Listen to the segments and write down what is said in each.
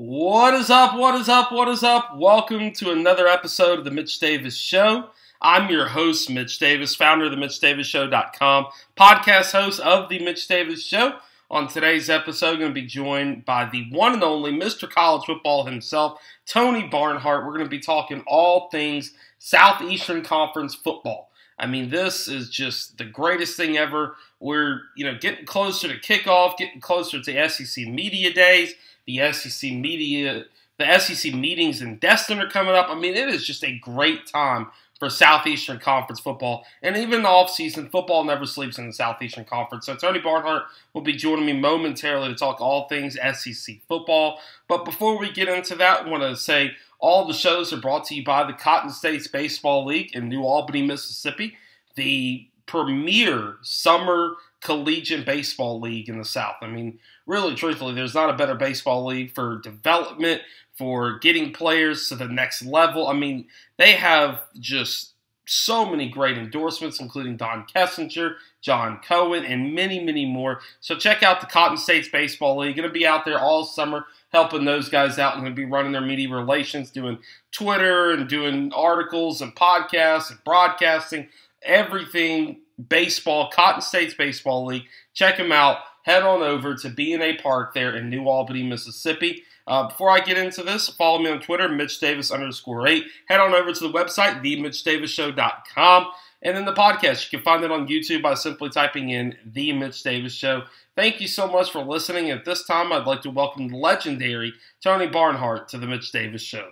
What is up? What is up? What is up? Welcome to another episode of the Mitch Davis Show. I'm your host, Mitch Davis, founder of the MitchDavisShow.com, podcast host of the Mitch Davis Show. On today's episode, going to be joined by the one and only Mr. College Football himself, Tony Barnhart. We're going to be talking all things Southeastern Conference football. I mean, this is just the greatest thing ever. We're, you know, getting closer to kickoff, getting closer to SEC media days the SEC media, the SEC meetings in Destin are coming up. I mean, it is just a great time for Southeastern Conference football. And even the offseason, football never sleeps in the Southeastern Conference. So Tony Barnhart will be joining me momentarily to talk all things SEC football. But before we get into that, I want to say all the shows are brought to you by the Cotton States Baseball League in New Albany, Mississippi, the premier summer collegiate baseball league in the South. I mean, really, truthfully, there's not a better baseball league for development, for getting players to the next level. I mean, they have just so many great endorsements, including Don Kessinger, John Cohen, and many, many more. So check out the Cotton States Baseball League. Going to be out there all summer helping those guys out and going to be running their media relations, doing Twitter and doing articles and podcasts and broadcasting, everything baseball, Cotton States Baseball League. Check them out. Head on over to BNA Park there in New Albany, Mississippi. Uh, before I get into this, follow me on Twitter, Mitch Davis underscore eight. Head on over to the website, themitchdavisshow.com. And then the podcast, you can find it on YouTube by simply typing in The Mitch Davis Show. Thank you so much for listening. At this time, I'd like to welcome the legendary Tony Barnhart to The Mitch Davis Show.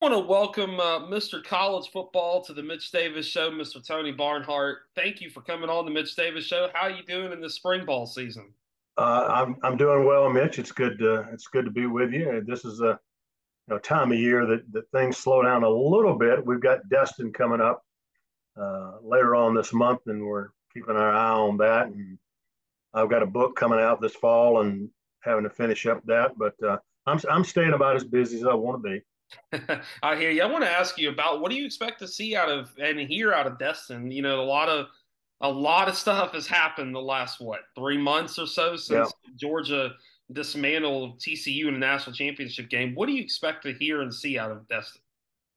I want to welcome uh, Mr. College Football to the Mitch Davis Show, Mr. Tony Barnhart. Thank you for coming on the Mitch Davis Show. How are you doing in the spring ball season? Uh, I'm I'm doing well, Mitch. It's good to it's good to be with you. This is a you know, time of year that, that things slow down a little bit. We've got Destin coming up uh, later on this month, and we're keeping our eye on that. And I've got a book coming out this fall, and having to finish up that. But uh, I'm I'm staying about as busy as I want to be. I hear you. I want to ask you about what do you expect to see out of and hear out of Destin? You know, a lot of a lot of stuff has happened the last what three months or so since yeah. Georgia dismantled TCU in the national championship game. What do you expect to hear and see out of Destin?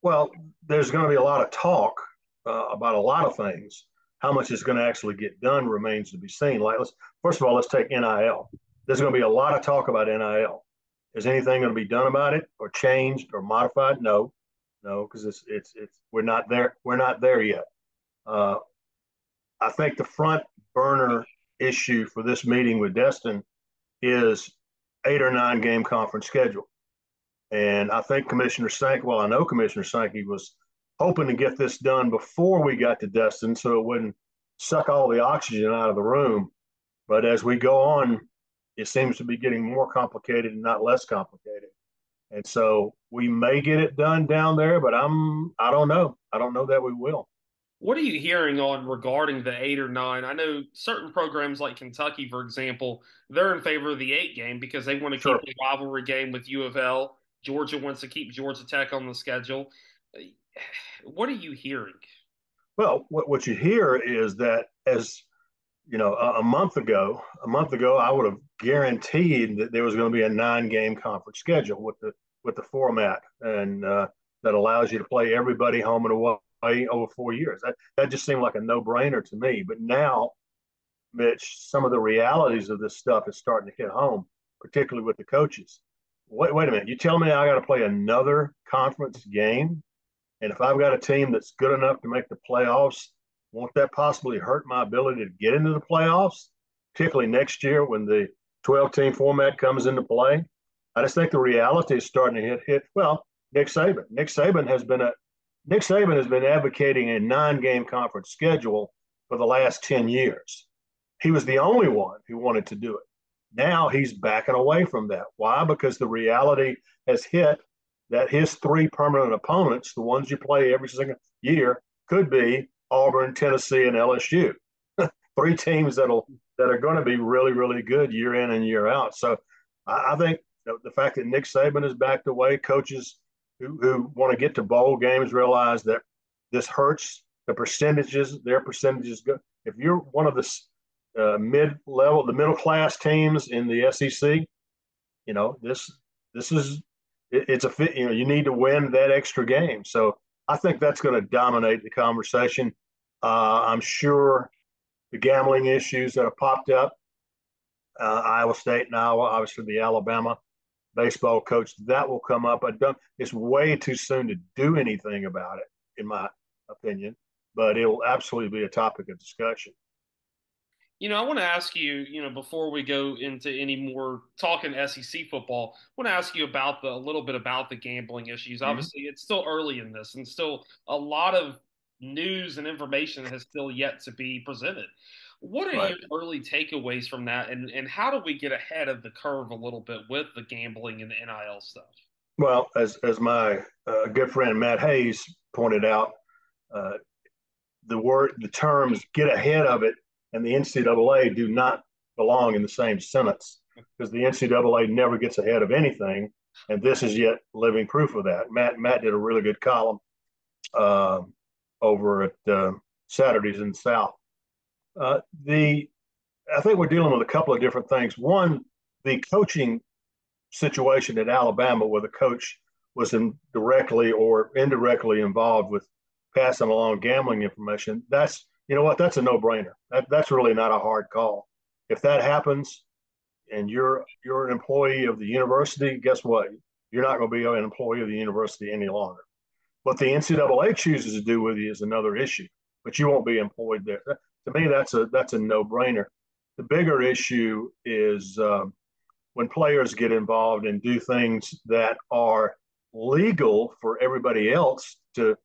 Well, there's going to be a lot of talk uh, about a lot of things. How much is going to actually get done remains to be seen. Like, let's first of all, let's take NIL. There's going to be a lot of talk about NIL. Is anything going to be done about it or changed or modified? No, no, because it's it's it's we're not there. We're not there yet. Uh, I think the front burner issue for this meeting with Destin is eight or nine game conference schedule. And I think Commissioner Sankey, well, I know Commissioner Sankey was hoping to get this done before we got to Destin so it wouldn't suck all the oxygen out of the room. But as we go on it seems to be getting more complicated and not less complicated. And so we may get it done down there, but I'm I don't know. I don't know that we will. What are you hearing on regarding the eight or nine? I know certain programs like Kentucky, for example, they're in favor of the eight game because they want to sure. keep the rivalry game with U of L. Georgia wants to keep Georgia Tech on the schedule. What are you hearing? Well, what, what you hear is that as you know, a, a, month ago, a month ago, I would have guaranteed that there was going to be a nine-game conference schedule with the with the format, and uh, that allows you to play everybody home and away over four years. That that just seemed like a no-brainer to me. But now, Mitch, some of the realities of this stuff is starting to hit home, particularly with the coaches. Wait, wait a minute. You tell me I got to play another conference game, and if I've got a team that's good enough to make the playoffs won't that possibly hurt my ability to get into the playoffs, particularly next year when the 12 team format comes into play? I just think the reality is starting to hit hit. Well, Nick Saban. Nick Saban has been a Nick Saban has been advocating a nine-game conference schedule for the last 10 years. He was the only one who wanted to do it. Now he's backing away from that. Why? Because the reality has hit that his three permanent opponents, the ones you play every single year, could be Auburn, Tennessee, and LSU. Three teams that'll that are going to be really, really good year in and year out. So I, I think the fact that Nick Saban has backed away, coaches who, who want to get to bowl games realize that this hurts the percentages. Their percentages go. If you're one of the uh, mid level, the middle class teams in the SEC, you know this this is it, it's a fit. You know, you need to win that extra game. So I think that's going to dominate the conversation. Uh, I'm sure the gambling issues that have popped up, uh, Iowa State and Iowa, obviously the Alabama baseball coach, that will come up. I don't. It's way too soon to do anything about it, in my opinion. But it'll absolutely be a topic of discussion. You know, I want to ask you, you know, before we go into any more talking SEC football, I want to ask you about the a little bit about the gambling issues. Mm-hmm. Obviously, it's still early in this, and still a lot of news and information has still yet to be presented. What are right. your early takeaways from that, and and how do we get ahead of the curve a little bit with the gambling and the NIL stuff? Well, as as my uh, good friend Matt Hayes pointed out, uh, the word the terms "get ahead of it" and the NCAA do not belong in the same sentence because the NCAA never gets ahead of anything, and this is yet living proof of that. Matt Matt did a really good column uh, over at uh, Saturdays in the South. Uh, the I think we're dealing with a couple of different things. One, the coaching situation at Alabama, where the coach was in directly or indirectly involved with passing along gambling information. That's you know what? That's a no-brainer. That, that's really not a hard call. If that happens, and you're you're an employee of the university, guess what? You're not going to be an employee of the university any longer. What the NCAA chooses to do with you is another issue, but you won't be employed there. To me, that's a that's a no-brainer. The bigger issue is um, when players get involved and do things that are legal for everybody else to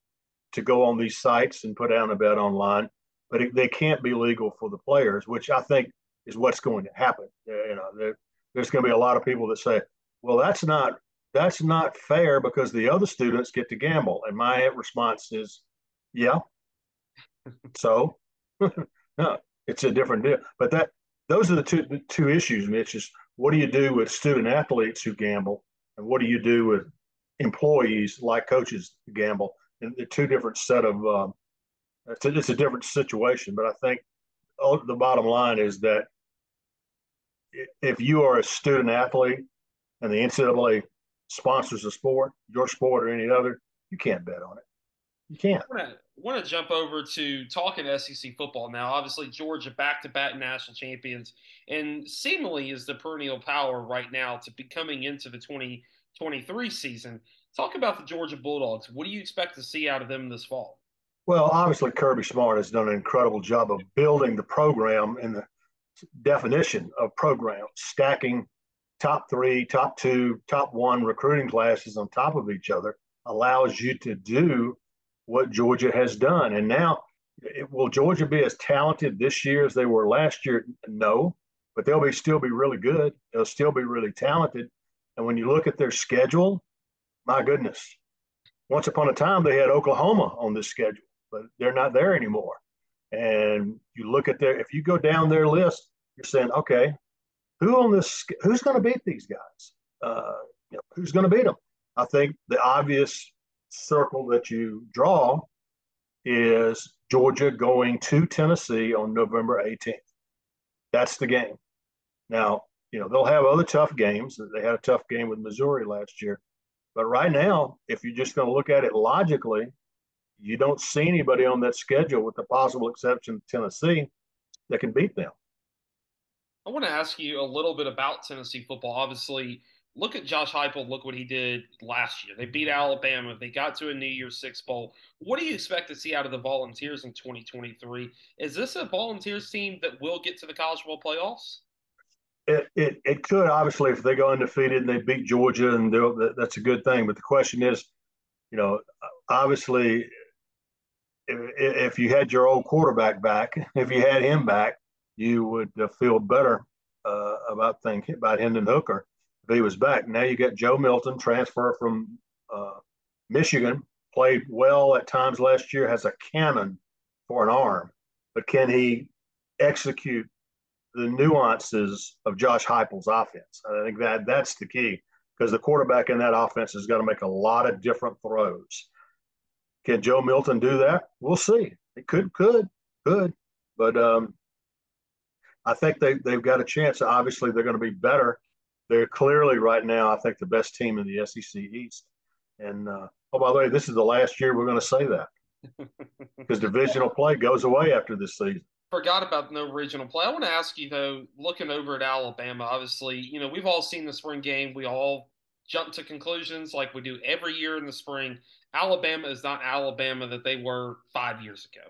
to go on these sites and put down a bet online, but it, they can't be legal for the players, which I think is what's going to happen. You know, there, there's going to be a lot of people that say, "Well, that's not that's not fair because the other students get to gamble." And my response is, "Yeah, so no, it's a different deal." But that those are the two the two issues, Mitch. Is what do you do with student athletes who gamble, and what do you do with employees like coaches gamble? And the two different set of um, it's a, it's a different situation, but I think the bottom line is that if you are a student athlete and the NCAA sponsors a sport, your sport or any other, you can't bet on it. You can't. I want to jump over to talking SEC football now. Obviously, Georgia back to back national champions and seemingly is the perennial power right now to be coming into the 2023 season. Talk about the Georgia Bulldogs. What do you expect to see out of them this fall? Well, obviously, Kirby Smart has done an incredible job of building the program and the definition of program, stacking top three, top two, top one recruiting classes on top of each other allows you to do what Georgia has done. And now, will Georgia be as talented this year as they were last year? No, but they'll be still be really good. They'll still be really talented. And when you look at their schedule, my goodness, once upon a time they had Oklahoma on this schedule but they're not there anymore. And you look at their, if you go down their list, you're saying, okay, who on this, who's going to beat these guys? Uh, you know, who's going to beat them? I think the obvious circle that you draw is Georgia going to Tennessee on November 18th. That's the game. Now, you know, they'll have other tough games. They had a tough game with Missouri last year. But right now, if you're just going to look at it logically, you don't see anybody on that schedule, with the possible exception of Tennessee, that can beat them. I want to ask you a little bit about Tennessee football. Obviously, look at Josh Heupel. Look what he did last year. They beat Alabama. They got to a New Year's Six bowl. What do you expect to see out of the Volunteers in 2023? Is this a Volunteers team that will get to the College Bowl playoffs? It, it, it could obviously if they go undefeated and they beat Georgia and that's a good thing. But the question is, you know, obviously if, if you had your old quarterback back, if you had him back, you would uh, feel better uh, about thinking about Hendon Hooker if he was back. Now you got Joe Milton, transfer from uh, Michigan, played well at times last year, has a cannon for an arm, but can he execute the nuances of Josh Heupel's offense? I think that that's the key because the quarterback in that offense has got to make a lot of different throws. Can Joe Milton do that? We'll see. It could, could, could, but um, I think they they've got a chance. Obviously, they're going to be better they're clearly right now, I think, the best team in the SEC East. And uh, oh, by the way, this is the last year we're going to say that because divisional play goes away after this season. Forgot about no regional play. I want to ask you though, looking over at Alabama, obviously, you know, we've all seen the spring game. We all jump to conclusions like we do every year in the spring. Alabama is not Alabama that they were five years ago.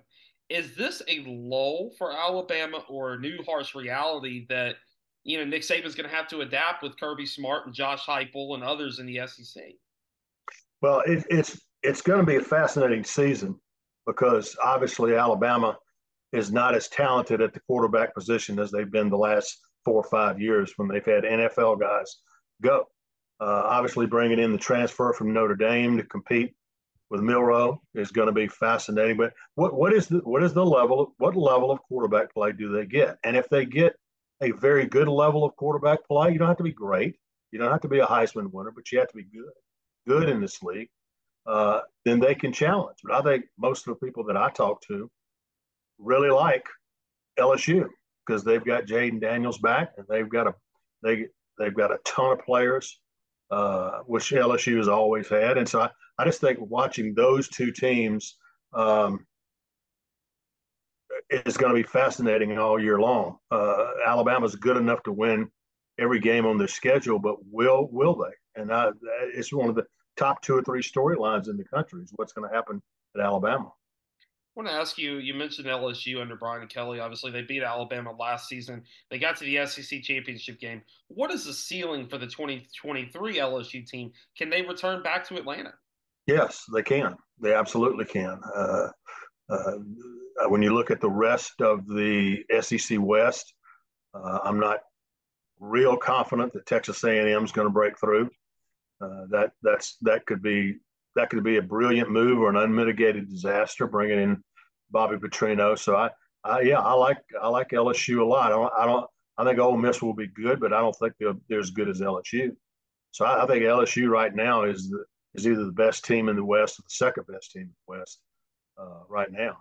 Is this a lull for Alabama or a new harsh reality that you know Nick Saban's going to have to adapt with Kirby Smart and Josh Heupel and others in the SEC? Well, it, it's it's going to be a fascinating season because obviously Alabama is not as talented at the quarterback position as they've been the last four or five years when they've had NFL guys go. Uh, obviously, bringing in the transfer from Notre Dame to compete with Milroe is going to be fascinating. But what what is the what is the level? What level of quarterback play do they get? And if they get a very good level of quarterback play, you don't have to be great. You don't have to be a Heisman winner, but you have to be good, good in this league. Uh, then they can challenge. But I think most of the people that I talk to really like LSU because they've got Jayden Daniels back and they've got a they they've got a ton of players, uh, which LSU has always had. And so I, I just think watching those two teams um, is going to be fascinating all year long. Uh, Alabama's good enough to win every game on their schedule, but will will they? And I, it's one of the top two or three storylines in the country is what's going to happen at Alabama. I want to ask you. You mentioned LSU under Brian Kelly. Obviously, they beat Alabama last season. They got to the SEC championship game. What is the ceiling for the 2023 LSU team? Can they return back to Atlanta? Yes, they can. They absolutely can. Uh, uh, when you look at the rest of the SEC West, uh, I'm not real confident that Texas A&M is going to break through. Uh, that that's that could be that could be a brilliant move or an unmitigated disaster, bringing in Bobby Petrino. So I, I yeah, I like I like LSU a lot. I don't, I don't I think Ole Miss will be good, but I don't think they're, they're as good as LSU. So I, I think LSU right now is the, is either the best team in the West or the second best team in the West uh, right now.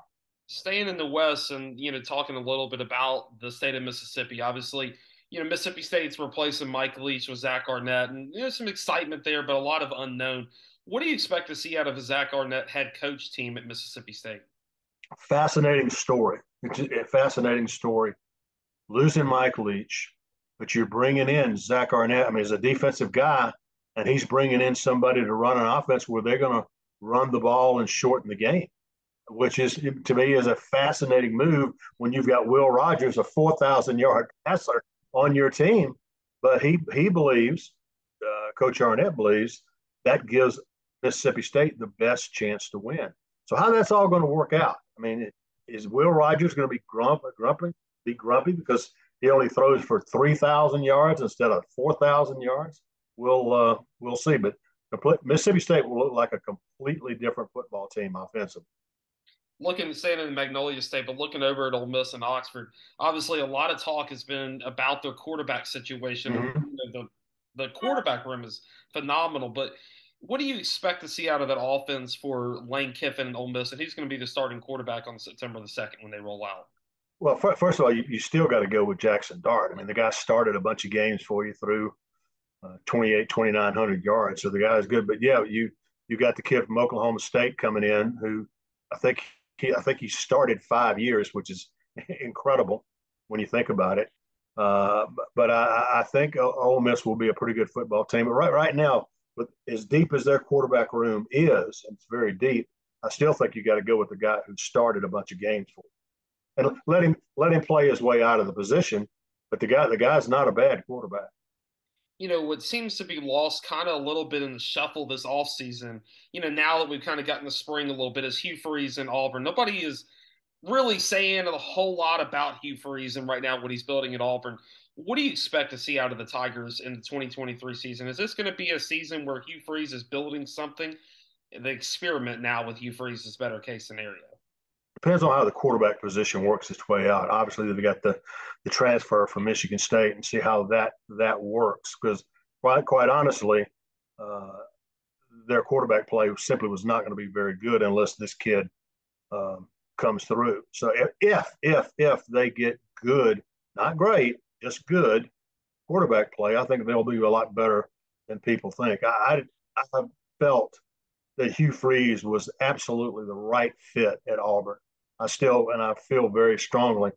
Staying in the West and you know talking a little bit about the state of Mississippi, obviously you know Mississippi State's replacing Mike Leach with Zach Arnett, and know some excitement there, but a lot of unknown. What do you expect to see out of a Zach Arnett head coach team at Mississippi State? Fascinating story. It's a fascinating story. Losing Mike Leach, but you're bringing in Zach Arnett. I mean, he's a defensive guy, and he's bringing in somebody to run an offense where they're going to run the ball and shorten the game, which is to me is a fascinating move when you've got Will Rogers, a 4,000 yard passer on your team. But he he believes, uh, Coach Arnett believes that gives Mississippi State the best chance to win. So how that's all going to work out? I mean, is Will Rogers going to be grumpy, grumpy, be grumpy because he only throws for three thousand yards instead of four thousand yards? We'll uh, we'll see. But Mississippi State will look like a completely different football team offensively looking staying in Magnolia State, but looking over at Ole Miss and Oxford, obviously a lot of talk has been about their quarterback situation. Mm-hmm. You know, the the quarterback room is phenomenal, but what do you expect to see out of that offense for Lane Kiffin and Ole Miss? And he's going to be the starting quarterback on September the second when they roll out. Well, first of all, you, you still got to go with Jaxson Dart. I mean, the guy started a bunch of games for you through uh, 28, 2,900 yards. So the guy is good. But yeah, you you got the kid from Oklahoma State coming in who I think he, I think he started five years, which is incredible when you think about it. Uh, but I, I, think Ole Miss will be a pretty good football team. But right, right now, with as deep as their quarterback room is, and it's very deep, I still think you got to go with the guy who started a bunch of games for, them. and let him let him play his way out of the position. But the guy, the guy's not a bad quarterback you know, what seems to be lost kind of a little bit in the shuffle this offseason, you know, now that we've kind of gotten the spring a little bit is Hugh Freeze and Auburn. Nobody is really saying a whole lot about Hugh Freeze and right now what he's building at Auburn. What do you expect to see out of the Tigers in the 2023 season? Is this going to be a season where Hugh Freeze is building something? The experiment now with Hugh Freeze is better case scenario depends on how the quarterback position works its way out. Obviously, they've got the the transfer from Michigan State and see how that that works. Because quite quite honestly, uh, their quarterback play simply was not going to be very good unless this kid um, comes through. So if if if they get good, not great, just good, quarterback play, I think they'll be a lot better than people think. I, I, I felt that Hugh Freeze was absolutely the right fit at Auburn. I still and I feel very strongly.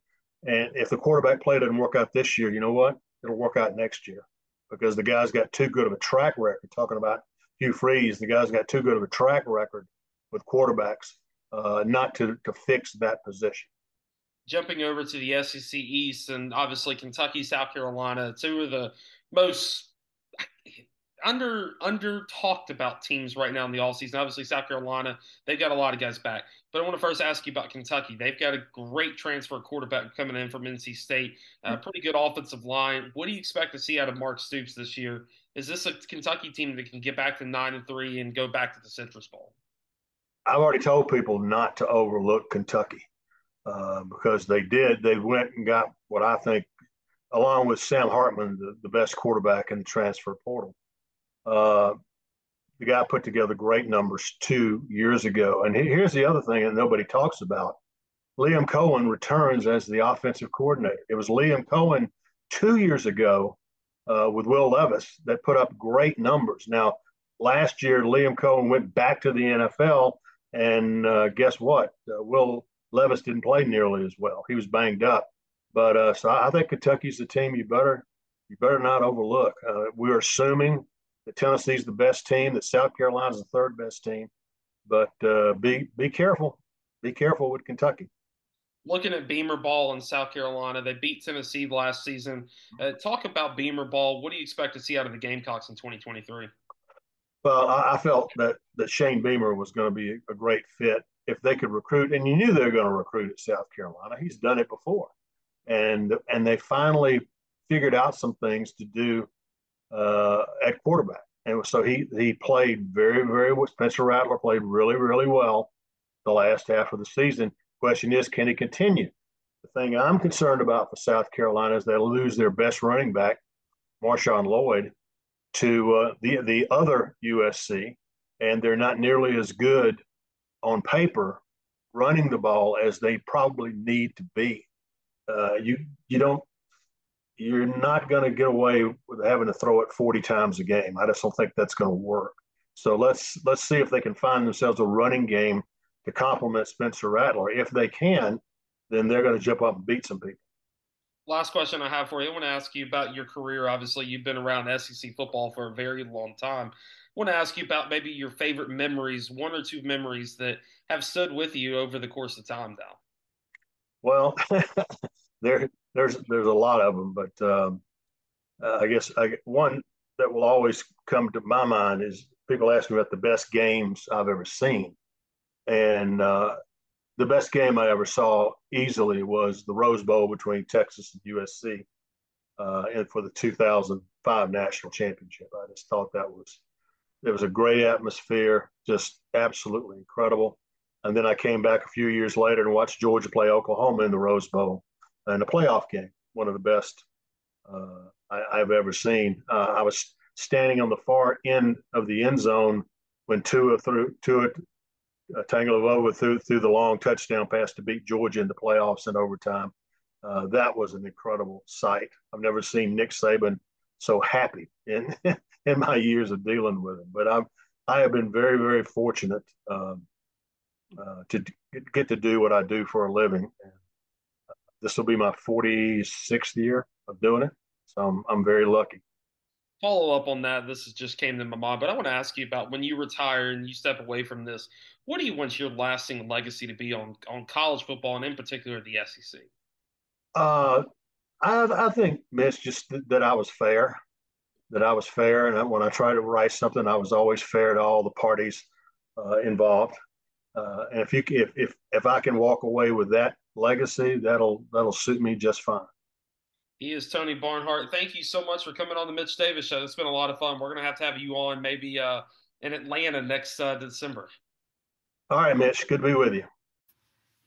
And if the quarterback play doesn't work out this year, you know what? It'll work out next year because the guy's got too good of a track record. Talking about Hugh Freeze, the guy's got too good of a track record with quarterbacks uh, not to to fix that position. Jumping over to the SEC East and obviously Kentucky, South Carolina, two of the most under under talked about teams right now in the all season. Obviously, South Carolina, they've got a lot of guys back. But I want to first ask you about Kentucky. They've got a great transfer quarterback coming in from NC State, a mm-hmm. pretty good offensive line. What do you expect to see out of Mark Stoops this year? Is this a Kentucky team that can get back to nine and three and go back to the Citrus Bowl? I've already told people not to overlook Kentucky uh, because they did. They went and got what I think, along with Sam Hartman, the, the best quarterback in the transfer portal. Uh, the guy put together great numbers two years ago. And here's the other thing that nobody talks about Liam Coen returns as the offensive coordinator. It was Liam Coen two years ago uh, with Will Levis that put up great numbers. Now, last year, Liam Coen went back to the NFL, and uh, guess what? Uh, Will Levis didn't play nearly as well. He was banged up. But uh, so I think Kentucky's the team you better you better not overlook. Uh, we're assuming that Tennessee's the best team, that South Carolina's the third best team. But uh, be be careful. Be careful with Kentucky. Looking at Beamer Ball in South Carolina, they beat Tennessee last season. Uh, talk about Beamer Ball. What do you expect to see out of the Gamecocks in 2023? Well, I, felt that that Shane Beamer was going to be a great fit if they could recruit, and you knew they were going to recruit at South Carolina. He's done it before, and and they finally figured out some things to do uh, at quarterback. And so he he played very very well. Spencer Rattler played really really well the last half of the season. Question is, can he continue? The thing I'm concerned about for South Carolina is they lose their best running back, Marshawn Lloyd, to uh, the the other USC, and they're not nearly as good on paper running the ball as they probably need to be. Uh, you you don't you're not going to get away with having to throw it 40 times a game. I just don't think that's going to work. So let's let's see if they can find themselves a running game to complement Spencer Rattler. If they can, then they're going to jump up and beat some people. Last question I have for you. I want to ask you about your career. Obviously, you've been around SEC football for a very long time. Want to ask you about maybe your favorite memories, one or two memories that have stood with you over the course of time now. Well, there there's there's a lot of them, but um, uh, I guess I, one that will always come to my mind is people ask me about the best games I've ever seen, and uh, the best game I ever saw easily was the Rose Bowl between Texas and USC, uh, and for the 2005 national championship. I just thought that was it was a great atmosphere, just absolutely incredible. And then I came back a few years later and watched Georgia play Oklahoma in the Rose Bowl in a playoff game, one of the best uh, I, have ever seen. Uh, I was standing on the far end of the end zone when Tua threw Tua uh, Tagovailoa through through the long touchdown pass to beat Georgia in the playoffs in overtime. Uh, that was an incredible sight. I've never seen Nick Saban so happy in in my years of dealing with him. But I'm I have been very very fortunate um, uh, to get to do what I do for a living. And this will be my 46th year of doing it. So I'm, I'm very lucky. Follow up on that. This just came to my mind, but I want to ask you about when you retire and you step away from this. What do you want your lasting legacy to be on on college football and in particular the SEC? Uh, I, I think, Mitch, just th- that I was fair, that I was fair, and when I tried to write something, I was always fair to all the parties uh, involved. Uh, and if you if, if if I can walk away with that legacy, that'll that'll suit me just fine. He is Tony Barnhart. Thank you so much for coming on the Mitch Davis Show. It's been a lot of fun. We're gonna have to have you on maybe uh, in Atlanta next uh, December. All right, Mitch. Good to be with you.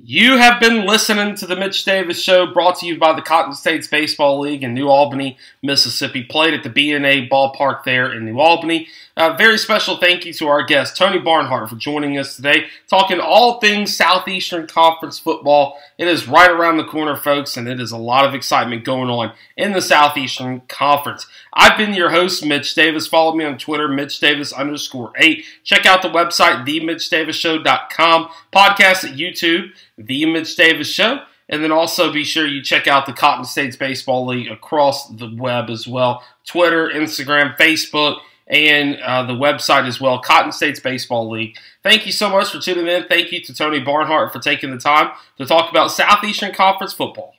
You have been listening to the Mitch Davis Show, brought to you by the Cotton States Baseball League in New Albany, Mississippi. Played at the BNA ballpark there in New Albany. A very special thank you to our guest, Tony Barnhart, for joining us today, talking all things Southeastern Conference football. It is right around the corner, folks, and it is a lot of excitement going on in the Southeastern Conference. I've been your host, Mitch Davis. Follow me on Twitter, Mitch Davis underscore eight. Check out the website, themitchdavisshow.com. Podcast at YouTube, The Mitch Davis Show. And then also be sure you check out the Cotton States Baseball League across the web as well Twitter, Instagram, Facebook, and uh, the website as well, Cotton States Baseball League. Thank you so much for tuning in. Thank you to Tony Barnhart for taking the time to talk about Southeastern Conference football.